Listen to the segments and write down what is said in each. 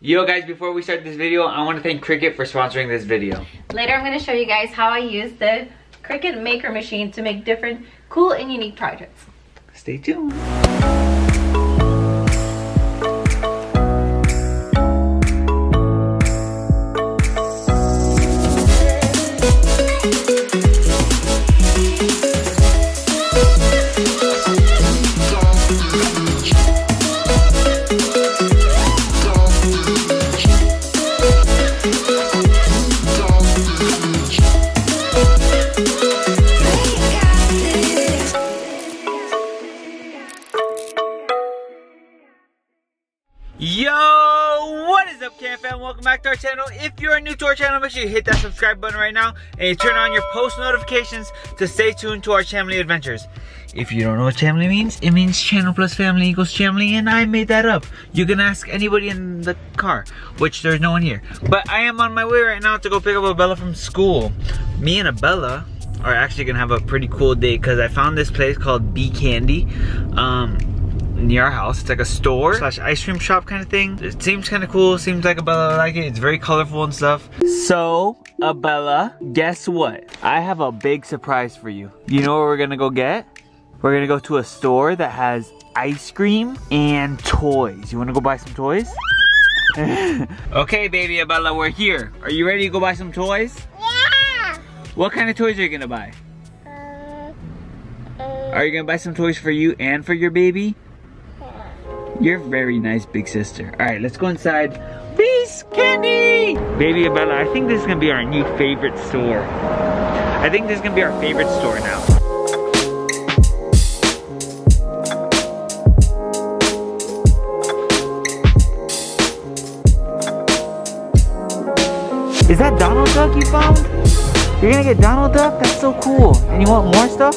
Yo guys, before we start this video, I want to thank Cricut for sponsoring this video. Later I'm going to show you guys how I use the Cricut Maker Machine to make different cool and unique projects. Stay tuned. Back to our channel. If you are a new to our channel, make sure you hit that subscribe button right now and you turn on your post notifications to stay tuned to our Chamily adventures. If you don't know what Chamily means, it means channel plus family equals Chamily, and I made that up. You can ask anybody in the car, which there's no one here. But I am on my way right now to go pick up Abella from school. Me and Abella are actually gonna have a pretty cool day because I found this place called Bee Candy. Um, near our house. It's like a store slash ice cream shop kind of thing. It seems kind of cool. Seems like Abella like it. It's very colorful and stuff. So, Abella, guess what? I have a big surprise for you. You know what we're gonna go get? We're gonna go to a store that has ice cream and toys. You wanna go buy some toys? okay, baby Abella, we're here. Are you ready to go buy some toys? Yeah. What kind of toys are you gonna buy? Uh, Are you gonna buy some toys for you and for your baby? You're very nice big sister. All right, let's go inside. Peace, Candy! Baby Abella, I think this is gonna be our new favorite store. I think this is gonna be our favorite store now. Is that Donald Duck you found? You're gonna get Donald Duck? That's so cool. And you want more stuff?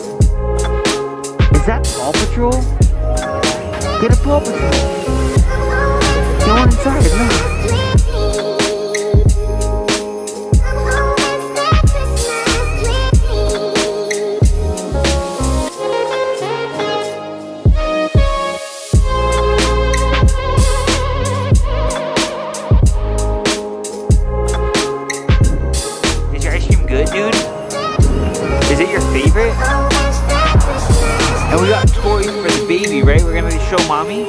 Is that Paw Patrol? Get a Paw for the baby, right? We're gonna show mommy.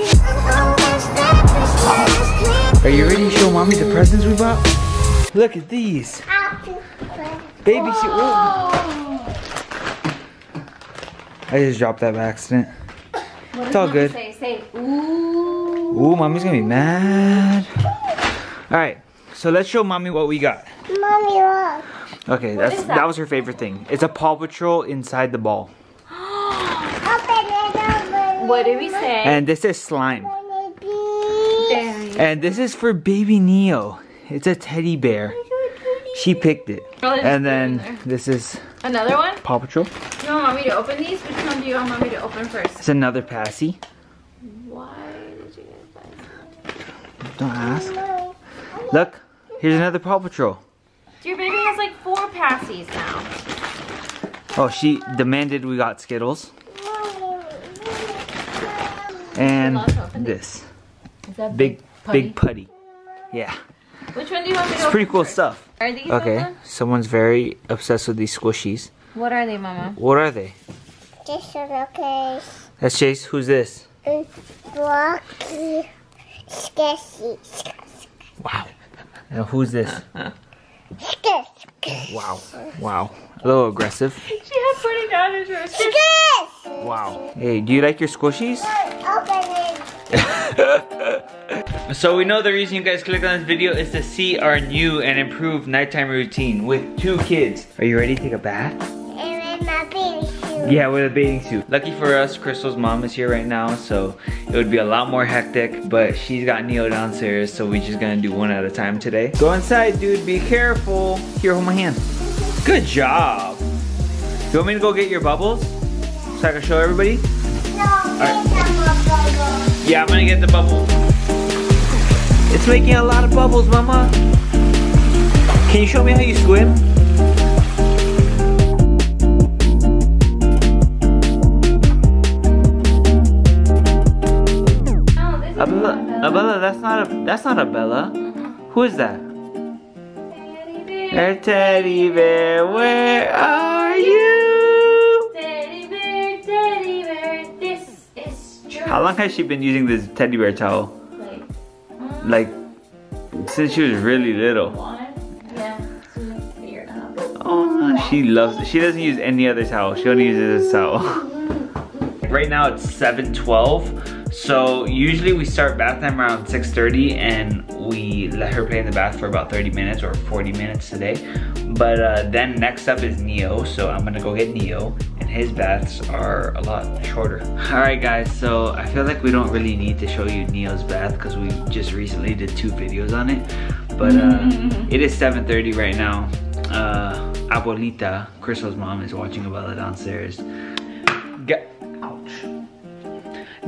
Are you ready to show mommy the presents we bought? Look at these. Baby shit. I just dropped that by accident. What It's all good. Say, say, ooh. Ooh, mommy's gonna be mad. Alright, so let's show mommy what we got. Mommy, look. Okay, What that's that? that? was her favorite thing. It's a Paw Patrol inside the ball. Open it, open What did we say? And this is slime. And this is for baby Neo. It's a teddy bear. She picked it. And then this is Another one? Paw Patrol. You want me to open these? Which one do you want me to open first? It's another passy. Why did you guys this? Don't ask. Look, here's another Paw Patrol. Your baby has like four passies now. Oh, she demanded we got Skittles. And Lots of open it. this. Is that Big, putty? big putty. Yeah. Which one do you want me to It's open pretty cool first? stuff. Are these Okay, open? someone's very obsessed with these squishies. What are they, mama? What are they? This is okay. That's Chase. Who's this? Rocky. Sketchy. Wow. And who's this? Sketch. Wow. Wow. A little aggressive. She has putting down his wrist. Sketch. Wow. Hey, do you like your squishies? So we know the reason you guys clicked on this video is to see our new and improved nighttime routine with two kids. Are you ready to take a bath? And with my baby shoe. Yeah, with a bathing suit. Lucky for us, Cristal's mom is here right now, so it would be a lot more hectic, but she's got Neo downstairs, so we're just gonna do one at a time today. Go inside, dude, be careful. Here, hold my hand. Good job. You want me to go get your bubbles? So I can show everybody? No, bubble. Yeah, I'm gonna get the bubble. It's making a lot of bubbles, mama. Can you show me how you swim? Abella. Abella, That's not a that's not a Bella. Who is that? Teddy bear. Her teddy bear, where are you? How long has she been using this teddy bear towel? Like, mm, Like since she was really little. one. Yeah, so figure it out. Oh, she loves it. She doesn't use any other towel. She only uses this towel. right now it's 7.12. So usually we start bath time around 6.30 and we let her play in the bath for about 30 minutes or 40 minutes today. But uh, then next up is Neo. So I'm gonna go get Neo his baths are a lot shorter. All right guys, so I feel like we don't really need to show you Neo's bath because we just recently did two videos on it. But uh, it is 7.30 right now. Uh, Abuelita, Cristal's mom, is watching Abella downstairs. Ga- Ouch.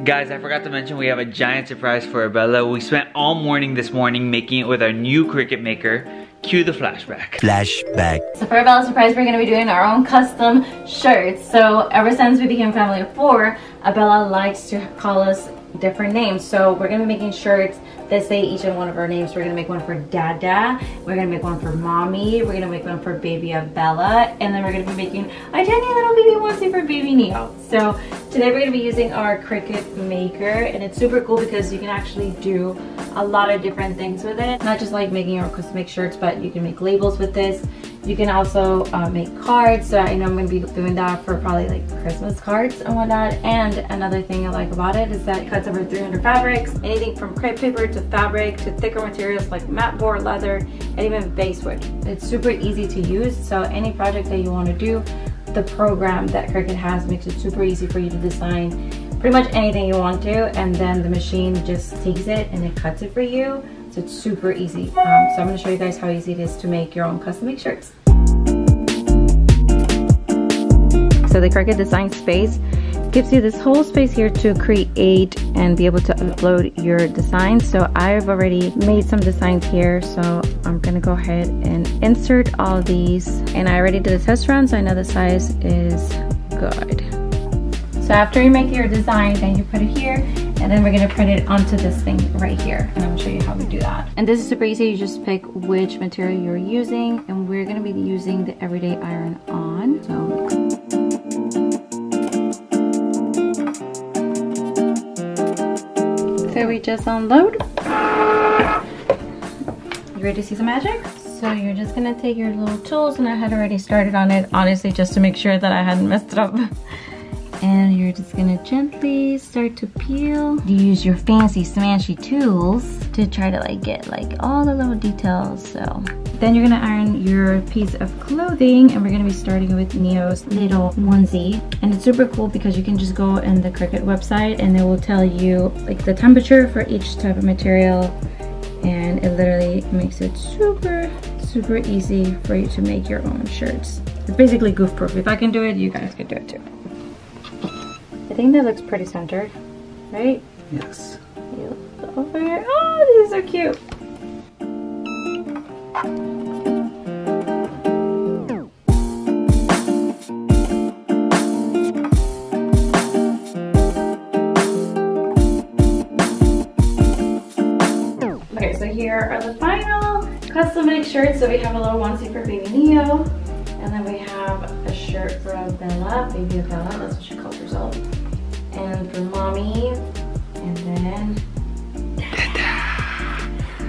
Guys, I forgot to mention we have a giant surprise for Abella. We spent all morning this morning making it with our new Cricut Maker. Cue the flashback. Flashback. So for Bella's surprise, we're gonna be doing our own custom shirts. So ever since we became family of four, Abella likes to call us different names. So we're gonna be making shirts that say each and one of our names. We're gonna make one for Dada, we're gonna make one for Mommy, we're gonna make one for baby Abella, and then we're gonna be making a tiny little baby onesie for baby Neo. So today we're gonna be using our Cricut Maker, and it's super cool because you can actually do a lot of different things with it. Not just like making your custom make shirts, but you can make labels with this. You can also uh, make cards. So I know I'm gonna be doing that for probably like Christmas cards and whatnot. And another thing I like about it is that it cuts over 300 fabrics, anything from crepe paper to fabric to thicker materials like matte board, leather, and even basswood. It's super easy to use. So any project that you wanna do, the program that Cricut has makes it super easy for you to design pretty much anything you want to and then the machine just takes it and it cuts it for you so it's super easy. Um, so i'm going to show you guys how easy it is to make your own custom make shirts. So the Cricut design space gives you this whole space here to create and be able to upload your designs. So I've already made some designs here. So I'm gonna go ahead and insert all these. And I already did a test run so I know the size is good. So after you make your design, then you put it here, and then we're gonna print it onto this thing right here. And I'm gonna show you how we do that. And this is super easy, you just pick which material you're using, and we're gonna be using the Everyday Iron On. So, so we just unload. You ready to see some magic? So you're just gonna take your little tools, and I had already started on it, honestly, just to make sure that I hadn't messed it up. and you're just gonna gently start to peel. You use your fancy smashy tools to try to like get like all the little details. So then you're gonna iron your piece of clothing and we're gonna be starting with Neo's little onesie. And it's super cool because you can just go in the Cricut website and it will tell you like the temperature for each type of material and it literally makes it super super easy for you to make your own shirts. It's basically goof proof. If I can do it, you guys can do it too. I think that looks pretty centered, right? Yes. Over here. Oh, these are cute. Okay, so here are the final custom made shirts. So we have a little onesie for baby Neo, and then we have a shirt for Bella, baby Bella, that's what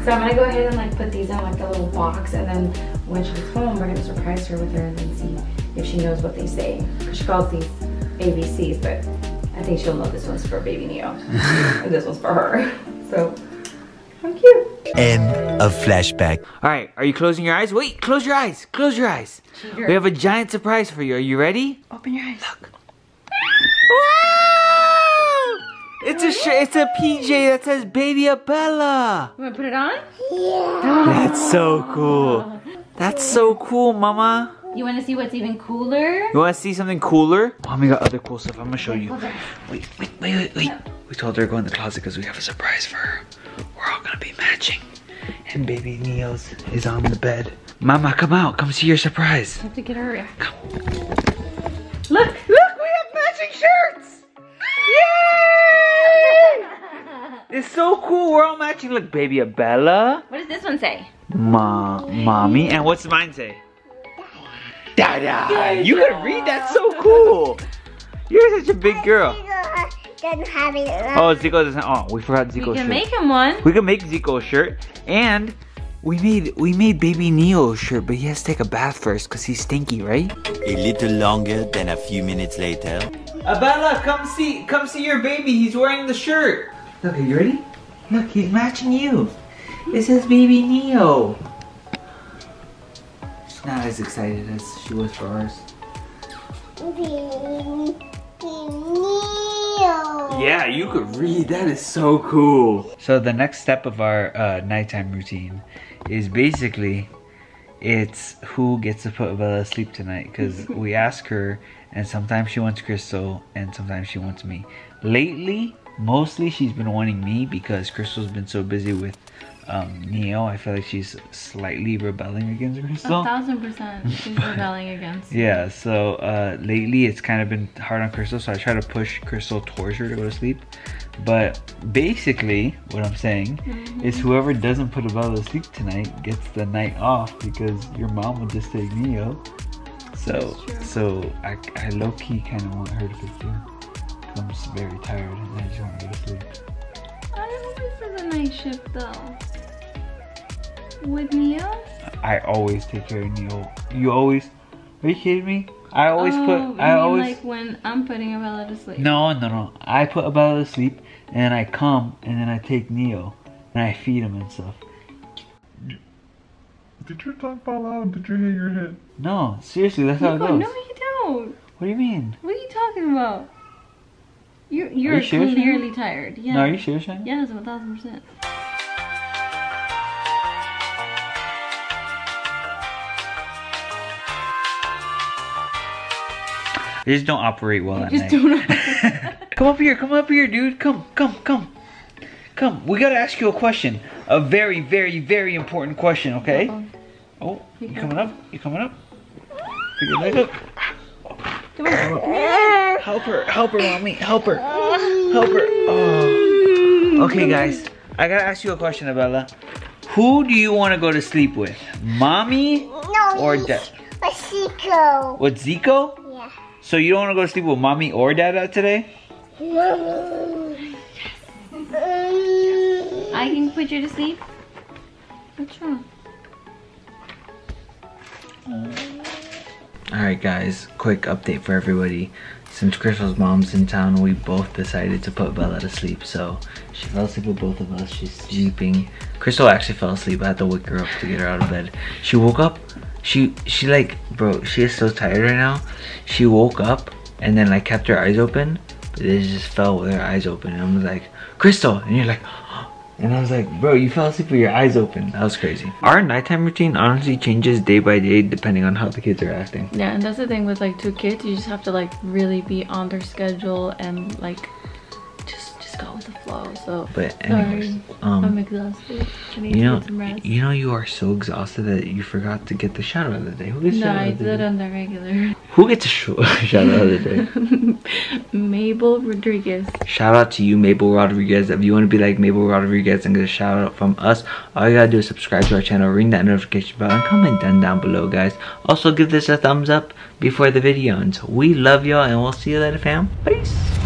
So I'm gonna go ahead and like put these in like a little box and then when she she's home, we're gonna surprise her with her and then see if she knows what they say. Cause she calls these ABCs, but I think she'll know this one's for baby Neo and this one's for her. So, how cute. End of flashback. All right, are you closing your eyes? Wait, close your eyes. Close your eyes. Cheater. We have a giant surprise for you. Are you ready? Open your eyes. Wow! It's a sh- it's a PJ that says Baby Abella. You wanna put it on? Yeah. Oh. That's so cool. That's so cool, Mama. You wanna see what's even cooler? You want to see something cooler? Mommy got other cool stuff. I'm gonna show you. Wait, wait, wait, wait, wait. We told her to go in the closet because we have a surprise for her. We're all gonna be matching, and Baby Neo's is on the bed. Mama, come out. Come see your surprise. I have to get her. Come. Look! Look, we have matching shirts. It's so cool. We're all matching. Look, baby Abella. What does this one say? Ma, mommy. And what's mine say? Dada. You can read that so cool. You're such a big girl. Doesn't have it. Oh, Zico doesn't. Oh, we forgot Zico's shirt. We can shirt. make him one. We can make Zico a shirt, and we made we made Baby Neo a shirt, but he has to take a bath first because he's stinky, right? A little longer than a few minutes later. Abella, come see, come see your baby. He's wearing the shirt. Look, are you ready? Look, he's matching you. This is Baby Neo. She's not as excited as she was for ours. Yeah, you could read. That is so cool. So the next step of our uh, nighttime routine is basically it's who gets to put Bella to sleep tonight because we ask her and sometimes she wants Cristal and sometimes she wants me. Lately, mostly she's been wanting me because Cristal's been so busy with um, Neo. I feel like she's slightly rebelling against Cristal. A thousand percent. She's rebelling against. Yeah, so uh, lately it's kind of been hard on Cristal, so I try to push Crystal towards her to go to sleep. But basically, what I'm saying is whoever doesn't put Abella to sleep tonight gets the night off because your mom will just take Neo. So, so I, I low key kind of want her to pick too. 'cause I'm just very tired and I just want to go to sleep. I always for the night shift though. With Neo? I always take care of Neo. You always? Are you kidding me? I always oh, put. you I mean always. like when I'm putting Abella to sleep. No, no, no. I put Abella to sleep, and then I come, and then I take Neo, and I feed him and stuff. Did your tongue fall out? Did you hit your head? No, seriously, that's how it No, goes. no, you don't. What do you mean? What are you talking about? You're you're you clearly tired. Yeah. No, are you sure, Shane? Yes, one thousand percent. They just don't operate well at Just night. don't. come up here, come up here, dude. Come, come, come. Come, we gotta ask you a question. A very, very, very important question, okay? Oh, you coming up? You coming up? Put your leg up. Come on. Help her, help her, mommy, help her, help her. Oh. Okay, guys, I gotta ask you a question, Abella. Who do you want to go to sleep with, mommy No, or he's dad? a Chico. With Zico? Yeah. So you don't want to go to sleep with mommy or dada today? Mm. I can put you to sleep. What's wrong? Alright guys, quick update for everybody. Since Cristal's mom's in town, we both decided to put Bella to sleep. So she fell asleep with both of us. She's sleeping. Cristal actually fell asleep. I had to wake her up to get her out of bed. She woke up. She she like bro. She is so tired right now. She woke up and then like kept her eyes open, but then just fell with her eyes open. And I was like, Crystal, and you're like. And I was like, bro, you fell asleep with your eyes open. That was crazy. Our nighttime routine honestly changes day by day depending on how the kids are acting. Yeah, and that's the thing with like two kids. You just have to like really be on their schedule and like just go with the flow. So But anyways, sorry, I'm um, exhausted. I need you to know, get some rest. you know, you are so exhausted that you forgot to get the shout out of the day. Who gets no, shout out I of the did day? on the regular. Who gets a sh- shout out of the day? Mabel Rodriguez. shout out to you, Mabel Rodriguez. If you want to be like Mabel Rodriguez and get a shout out from us, all you gotta do is subscribe to our channel, ring that notification bell, and comment down down below, guys. Also, give this a thumbs up before the video ends. We love y'all, and we'll see you later, fam. Peace.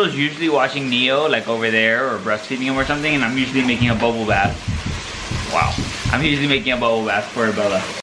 Cristal's usually watching Neo like over there or breastfeeding him or something and I'm usually making a bubble bath. Wow. I'm usually making a bubble bath for Bella.